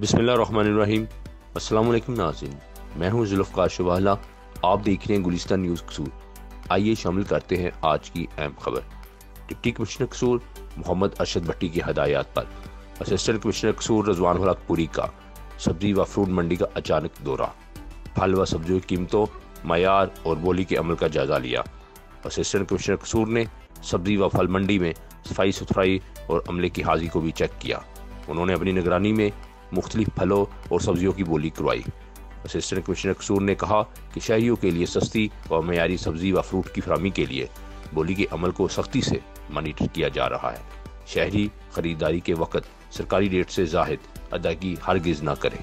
बिसमीम अल्लाम नाजिन मैं हूँ जुल्फ़ार शुबाला। आप देख रहे हैं गुलिस्तान न्यूज़ कसूर। आइए शामिल करते हैं आज की अहम खबर। डिप्टी कमिश्नर कसूर मोहम्मद अरशद भट्टी की हदायत पर। असिस्टेंट कमिश्नर कसूर रजवान हलाकपुरी का। सब्ज़ी व फ्रूट मंडी का अचानक दौरा। फल व सब्जियों की कीमतों, मैार और बोली के अमल का जायजा लिया। असिस्टेंट कमिश्नर कसूर ने सब्ज़ी व फल मंडी में सफ़ाई सुथराई और अमले की हाजिरी को भी चेक किया। उन्होंने अपनी निगरानी में मुख्तलिफ़ फलों और सब्जियों की बोली करवाई। असिस्टेंट कमिश्नर कसूर ने कहा कि शहरीों के लिए सस्ती और मैारी सब्ज़ी व फ्रूट की फरहमी के लिए बोली के अमल को सख्ती से मॉनिटर किया जा रहा है। शहरी खरीदारी के वक्त सरकारी रेट से ज़ाहिर अदायगी हरगिज ना करें।